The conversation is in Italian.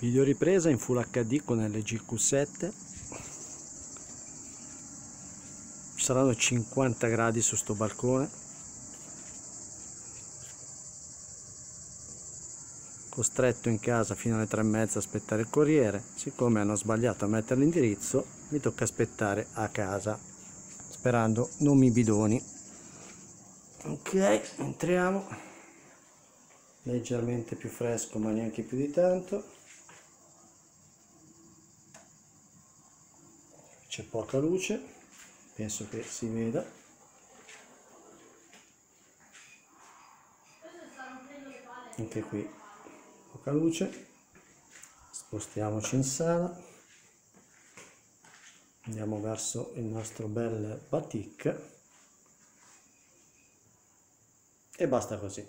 Video ripresa in Full HD con LG Q7. Saranno 50 gradi su sto balcone. Costretto in casa fino alle 3 e mezza a aspettare il corriere. Siccome hanno sbagliato a mettere l'indirizzo, mi tocca aspettare a casa. Sperando non mi bidoni. Ok, entriamo. Leggermente più fresco ma neanche più di tanto. C'è poca luce penso che si veda. Anche qui poca luce. Spostiamoci in sala. Andiamo verso il nostro bel batik e basta così